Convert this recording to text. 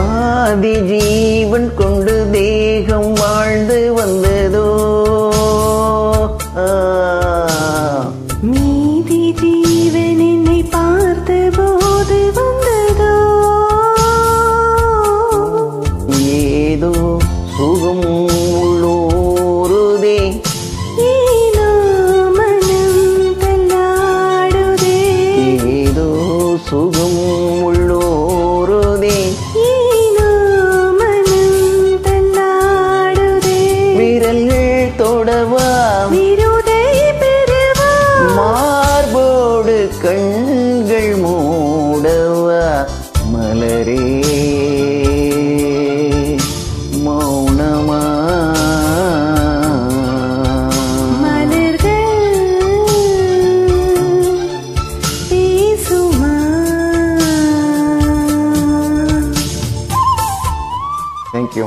ஆதி ஜீவன் கொண்டு தேகம் வாழ்ந்து வந்ததோ. மீதி ஜீவன் என்னை பார்த்தபோது வந்ததோ? ஏதோ சுகம் உள்ளூருதே. ஏதோ சுகம் கண்கள் மூடவா மலரே? மௌனமா? பேசுமா தேங்க்யூ